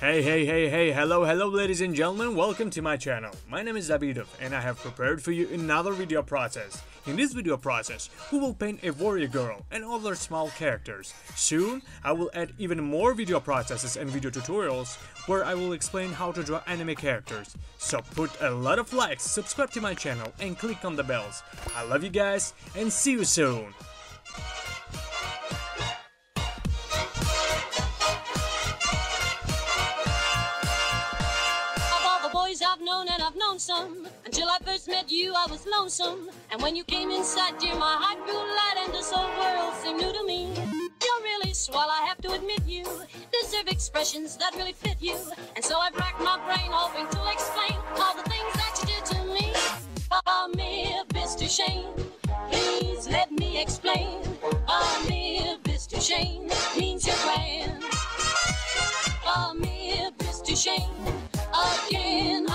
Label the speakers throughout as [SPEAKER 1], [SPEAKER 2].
[SPEAKER 1] Hey, hey, hey, hey, hello, hello, ladies and gentlemen, welcome to my channel. My name is Dabidov and I have prepared for you another video process. In this video process, we will paint a warrior girl and other small characters. Soon, I will add even more video processes and video tutorials where I will explain how to draw anime characters. So put a lot of likes, subscribe to my channel and click on the bells. I love you guys and see you soon.
[SPEAKER 2] And I've known some, until I first met you, I was lonesome. And when you came inside, dear, my heart grew light, and this whole world seemed new to me. You're really swell, I have to admit you deserve expressions that really fit you. And so I've racked my brain, hoping to explain all the things that you did to me. Amir Mr. Shane, please let me explain. Bei mir bist du schön means you're grand. Bei mir bist du schön, again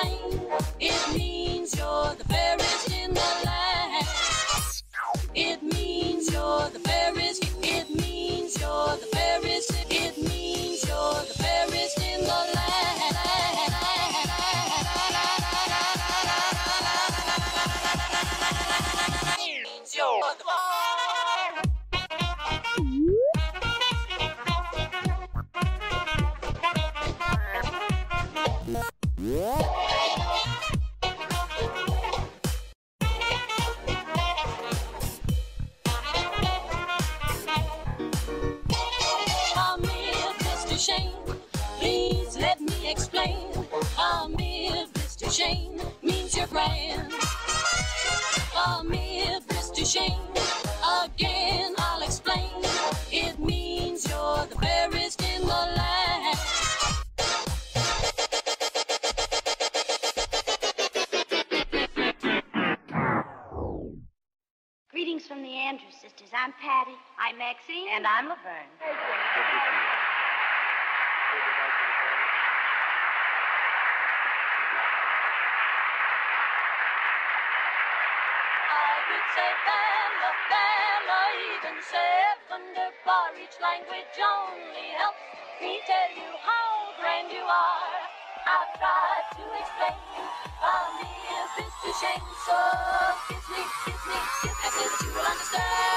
[SPEAKER 2] It means you're the fairest in the land. It means you're the fairest. It means you're the fairest. It means you're the fairest in the land. Means you're the Amir, means you're grand. Amir, Mr. Shane, again I'll explain. It means you're the fairest in the land.
[SPEAKER 3] Greetings from the Andrews sisters. I'm Patty.
[SPEAKER 4] I'm Maxine.
[SPEAKER 3] And I'm Laverne.
[SPEAKER 2] I could say even Seven bar each language only helps me tell you how grand you are. I've tried to explain, I'm here is to shame, so kiss me, kiss me, kiss me, say that you will understand.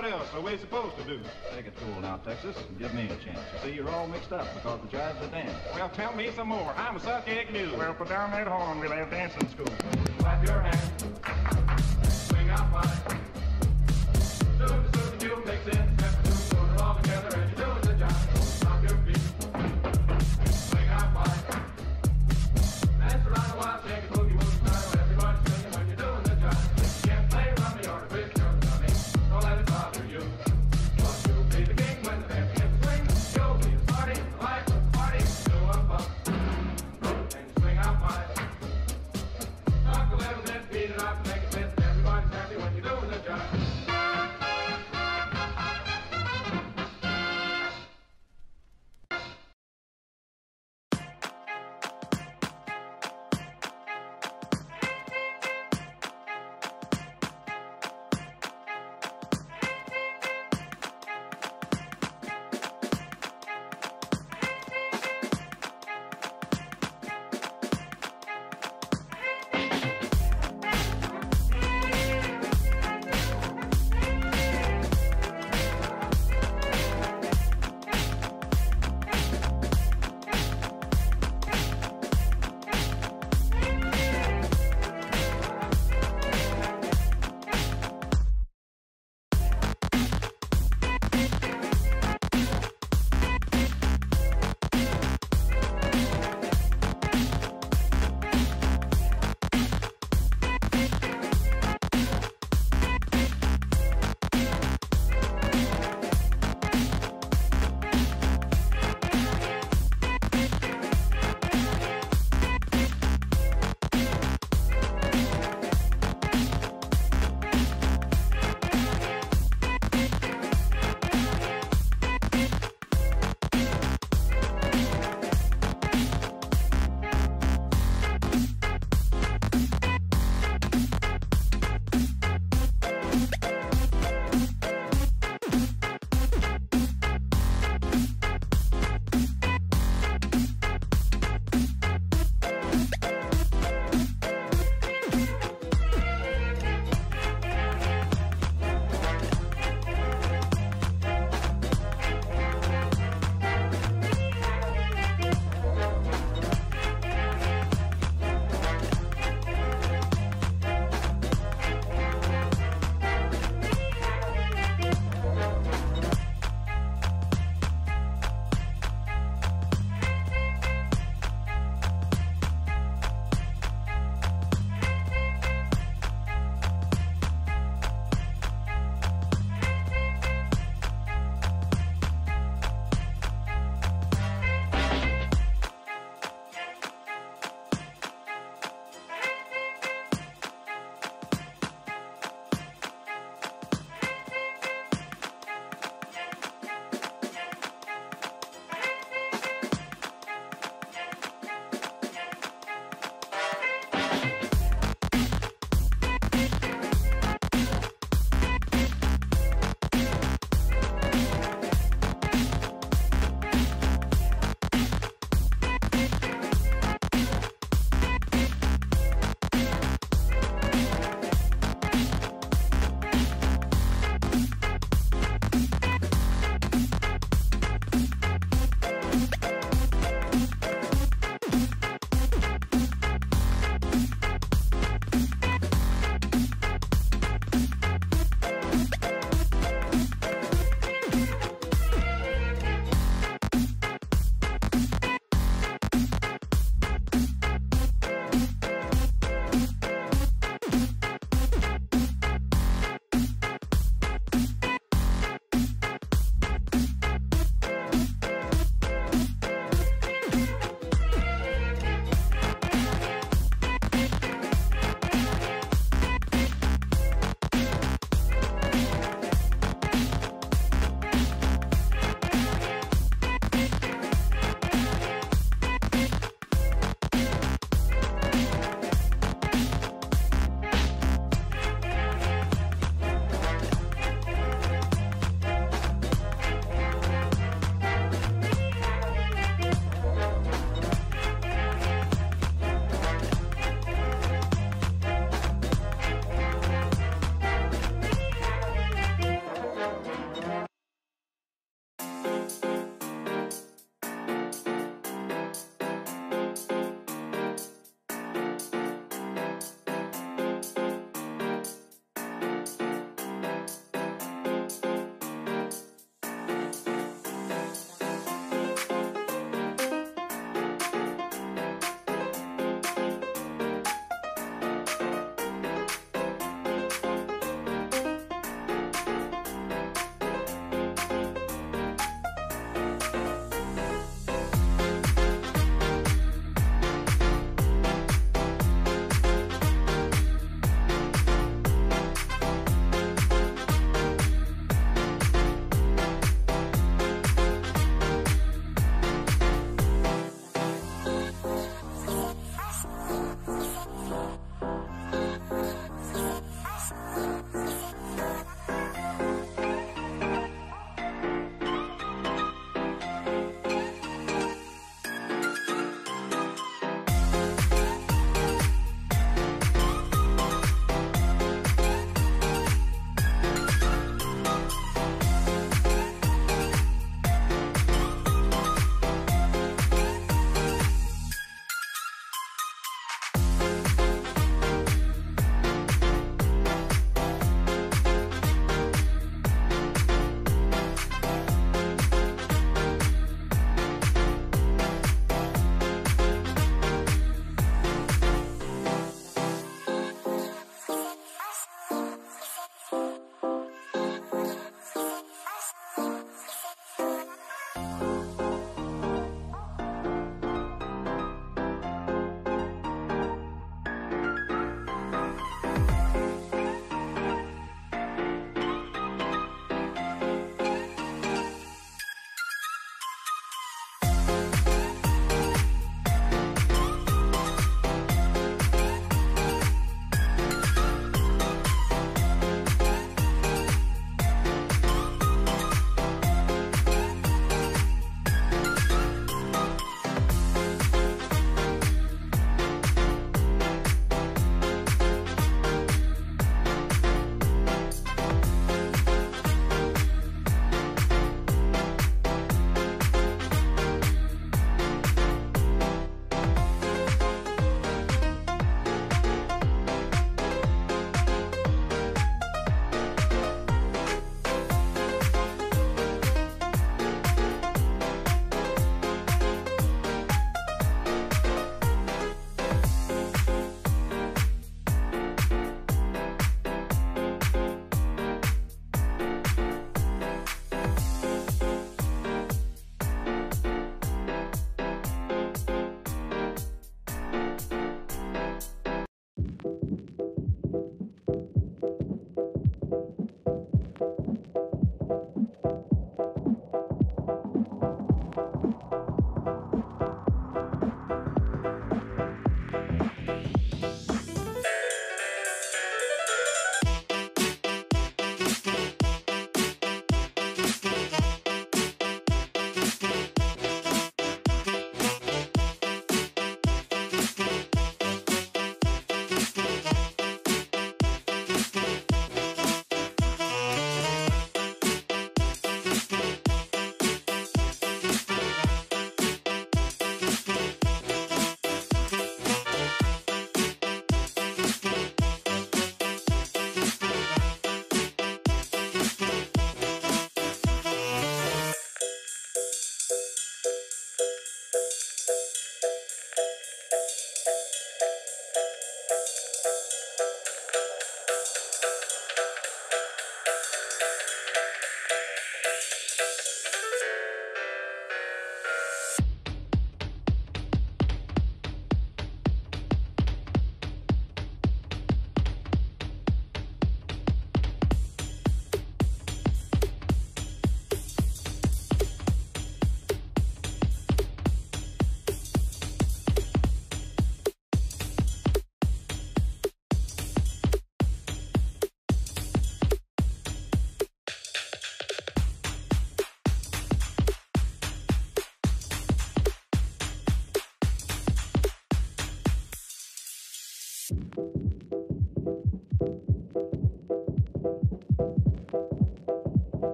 [SPEAKER 4] what else are we supposed to do?
[SPEAKER 5] Take a tool now, Texas,
[SPEAKER 4] and
[SPEAKER 5] give me a chance. You see, you're all mixed up because the jive's a dance.
[SPEAKER 4] Well, tell me some more. I'm a psychic news.
[SPEAKER 6] Well, put down that horn. We'll have dancing school.
[SPEAKER 4] Clap your hands. Swing out body.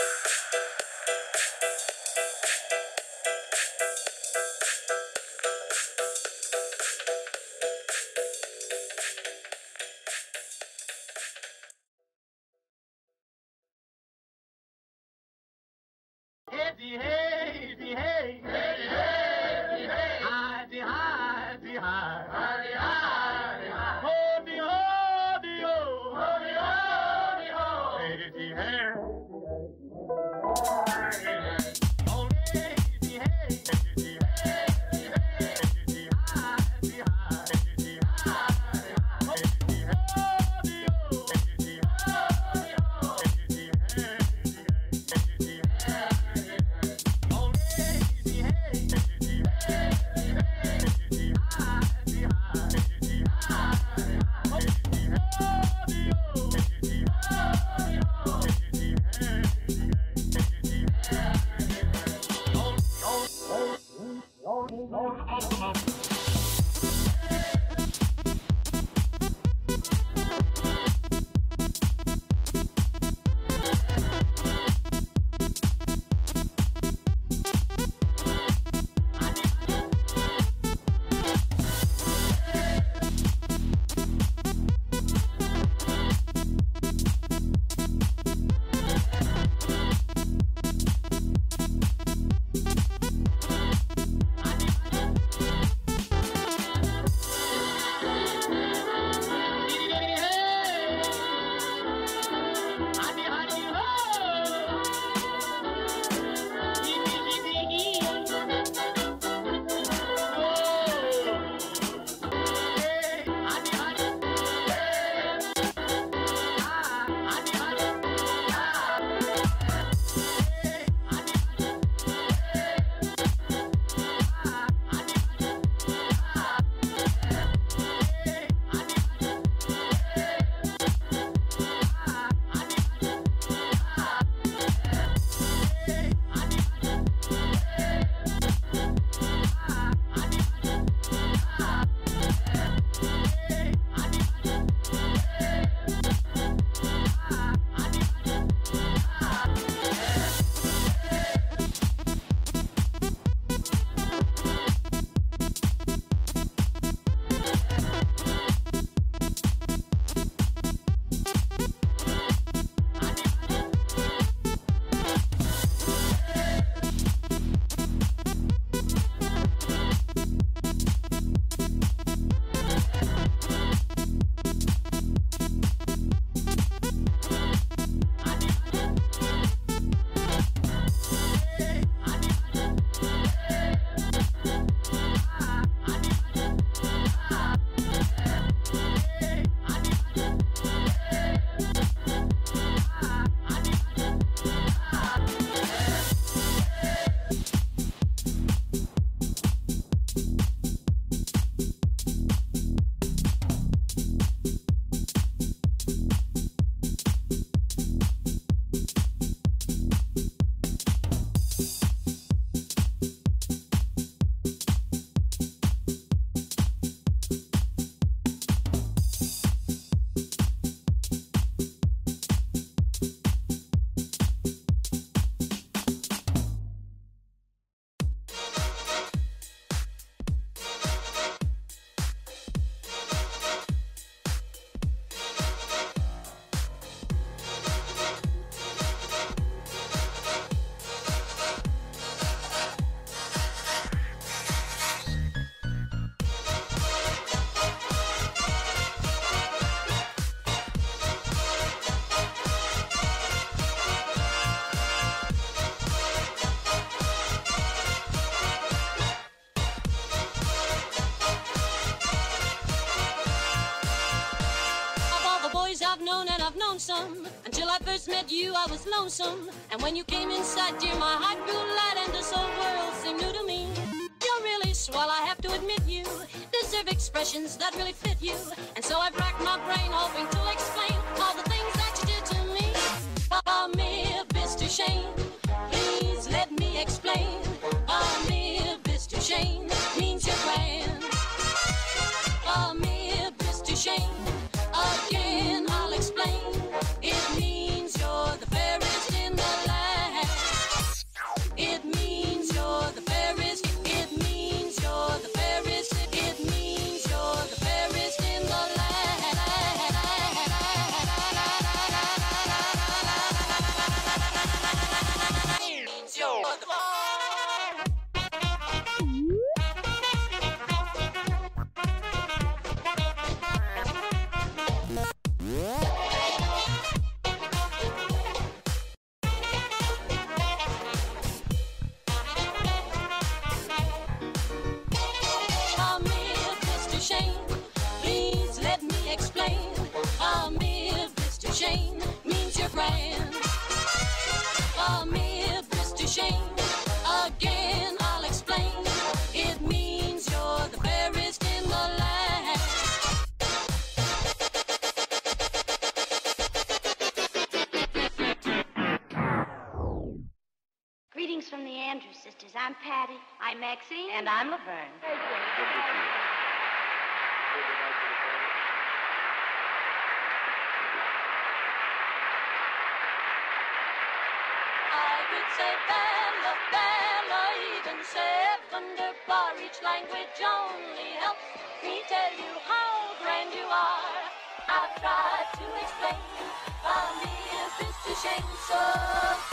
[SPEAKER 4] you
[SPEAKER 2] first met you, I was lonesome. And when you came inside, dear, my heart grew light and this whole world seemed new to me. You're really swell, I have to admit you deserve expressions that really fit you. And so I've racked my brain hoping to explain all the things that you did to me. Amir Mr.
[SPEAKER 3] I'm Patty.
[SPEAKER 7] I'm Maxine.
[SPEAKER 3] And I'm Laverne.
[SPEAKER 2] I could say Bella, Bella, even Sevander bar. Each language only helps me tell you how grand you are. I've tried to explain. I'm here, this to shame. So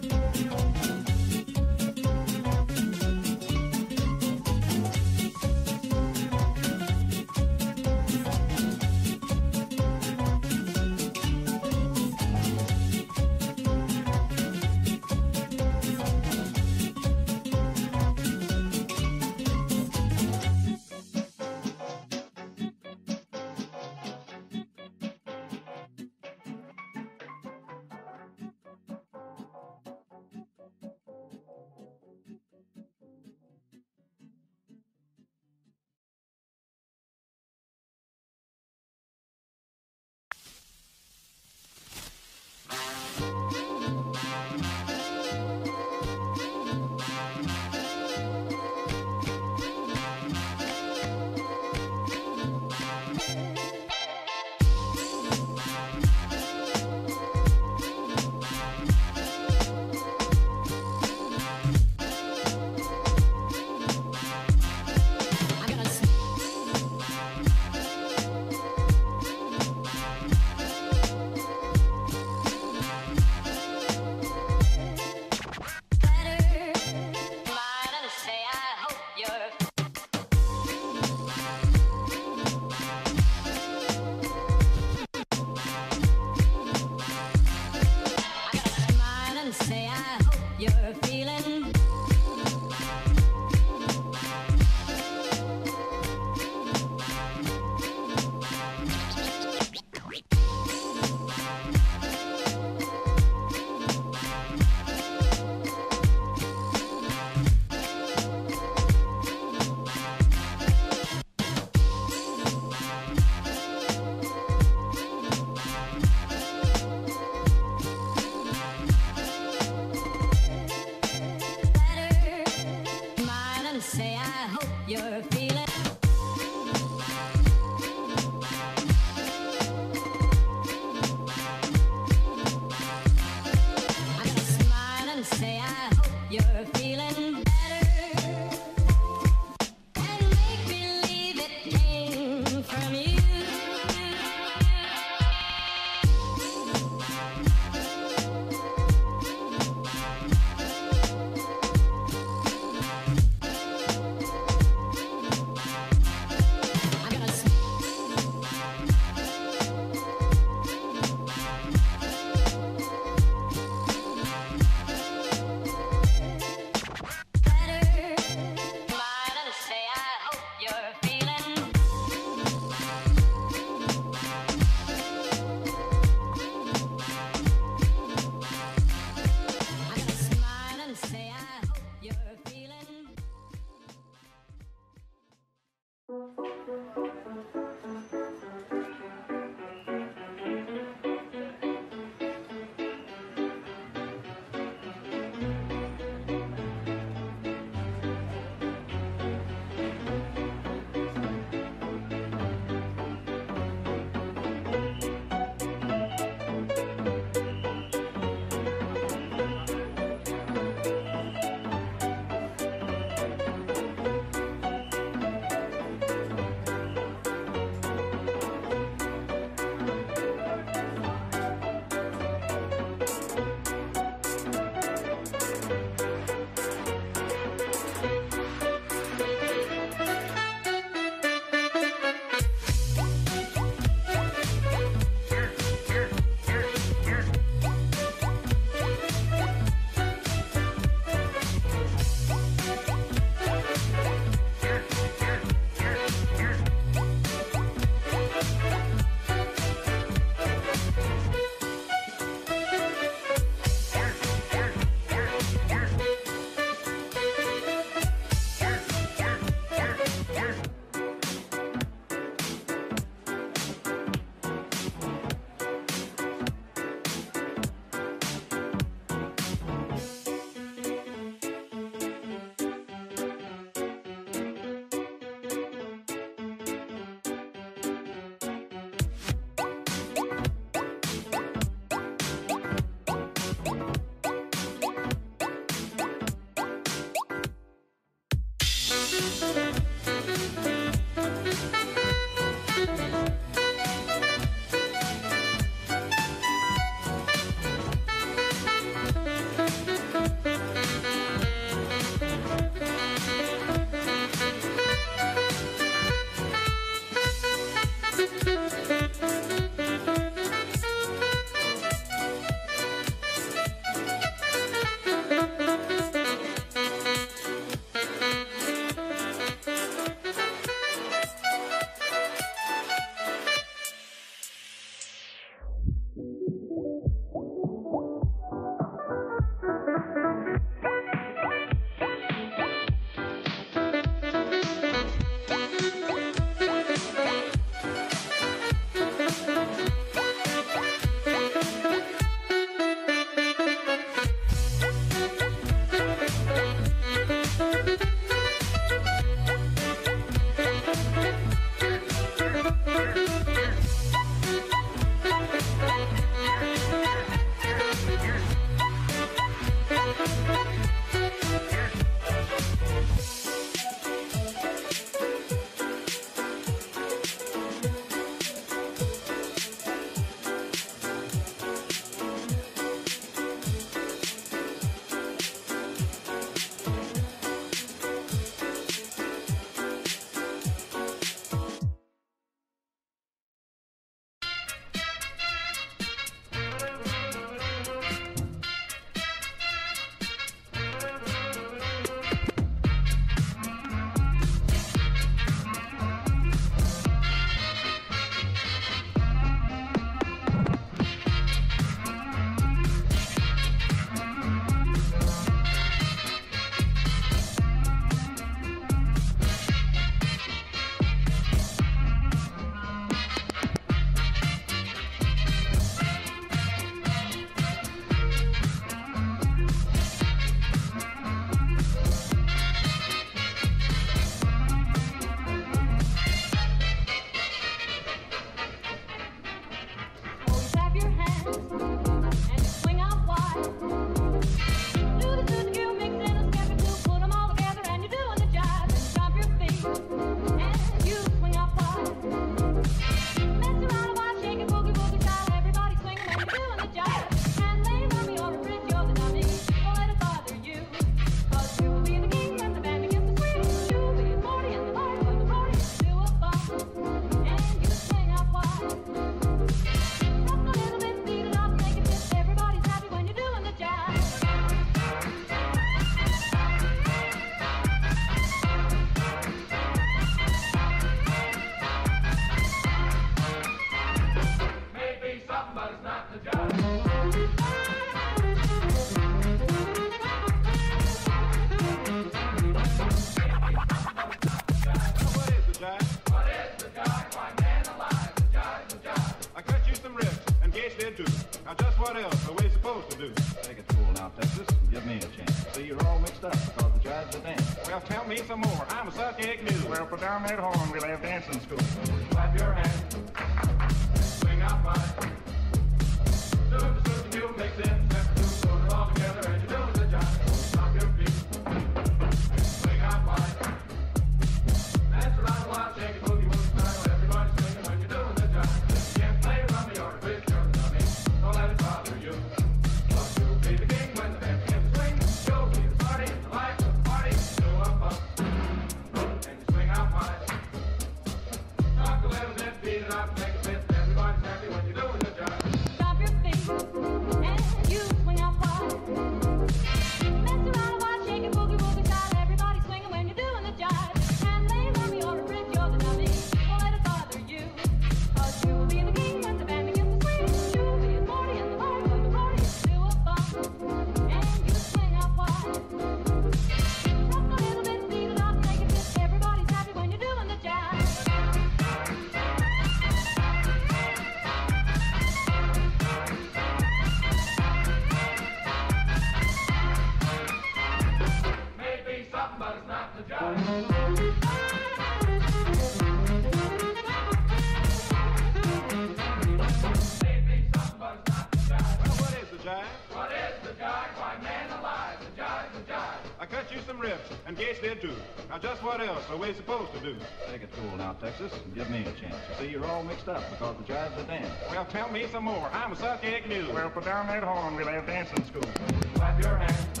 [SPEAKER 2] to.
[SPEAKER 5] Now, just what else are we supposed to do? Take a tool now, Texas,
[SPEAKER 4] and
[SPEAKER 5] give me a chance. You see, you're all mixed up because the jive's a dance. Well, tell me some more. I'm a psychic news.
[SPEAKER 6] Well, put down that horn. We'll have dancing school.
[SPEAKER 4] Clap your hands.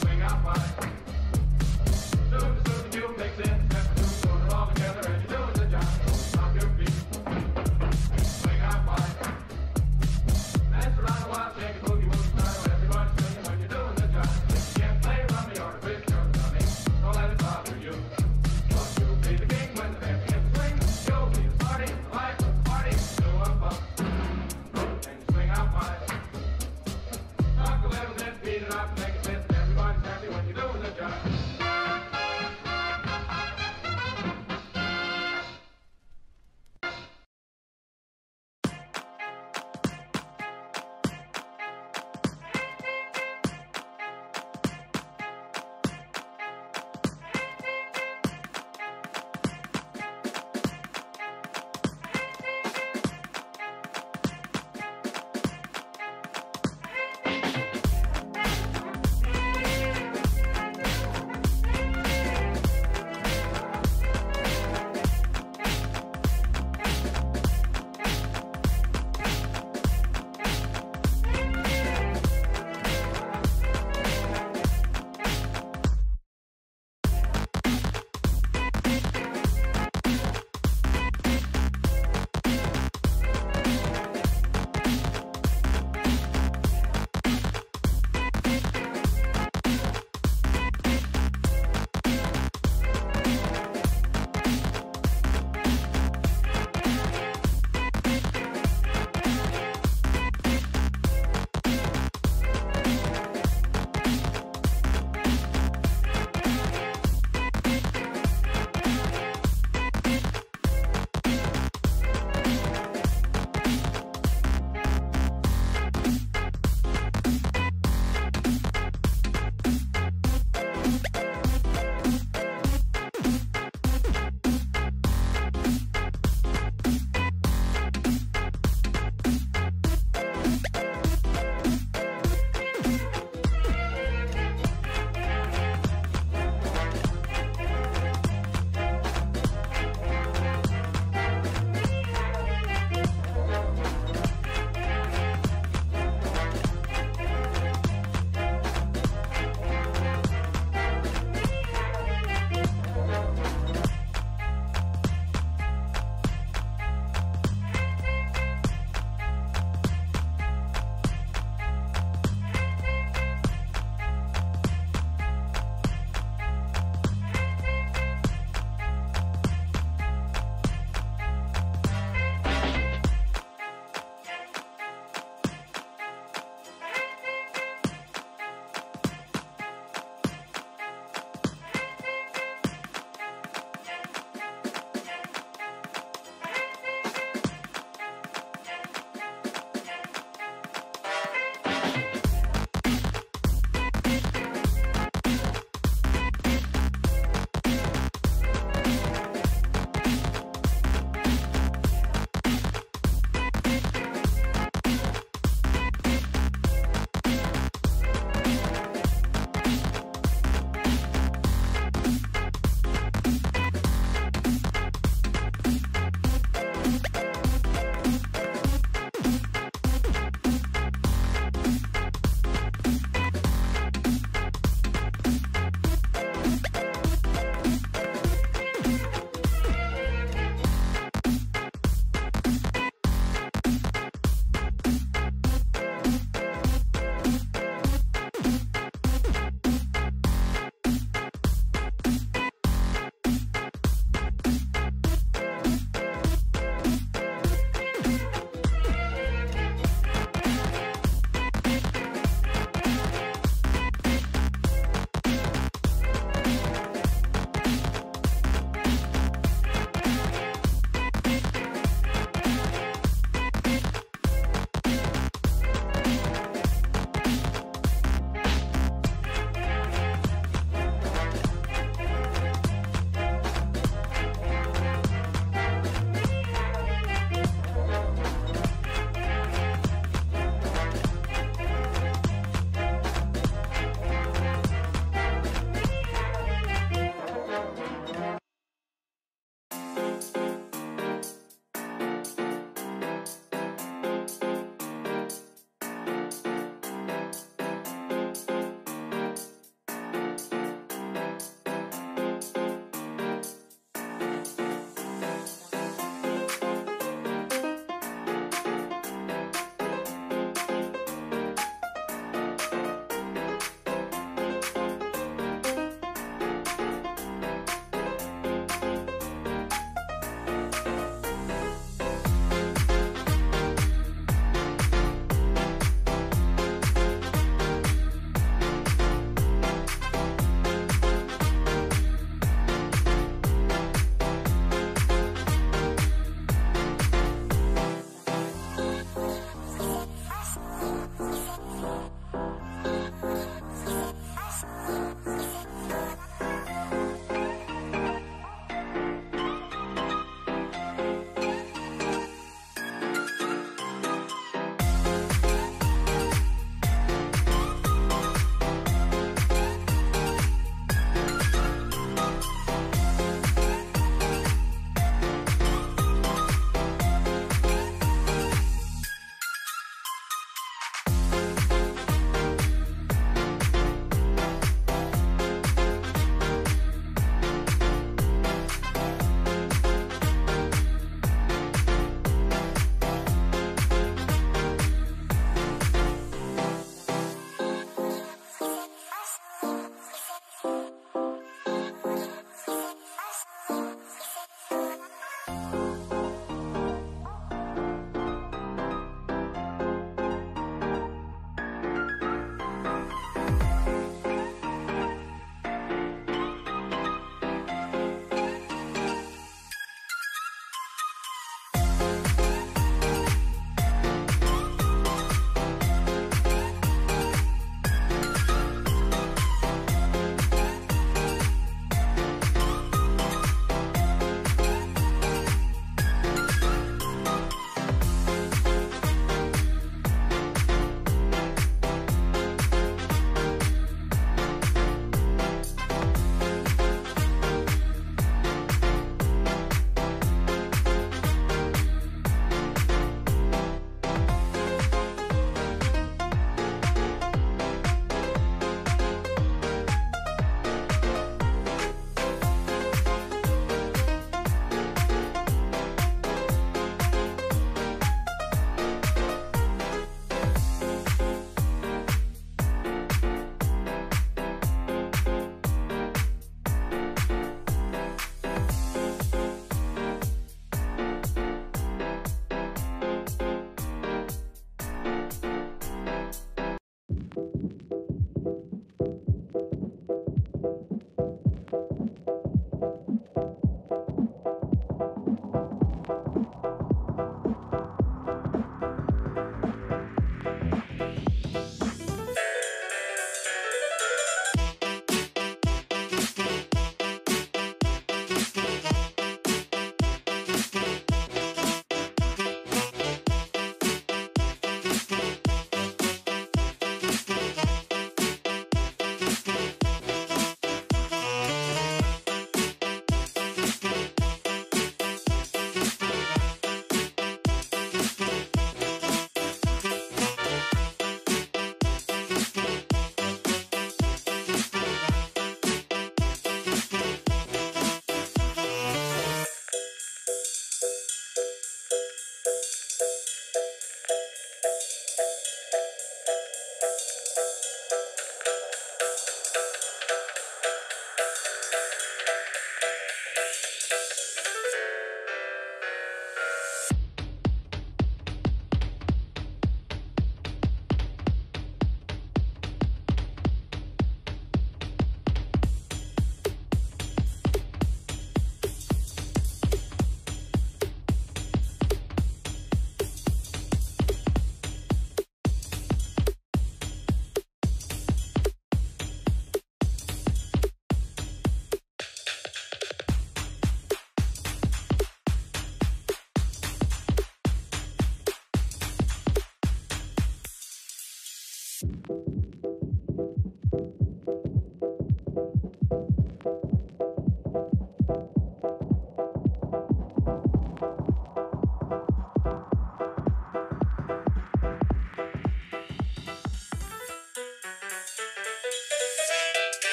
[SPEAKER 4] Swing out body.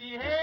[SPEAKER 6] Hey, hey,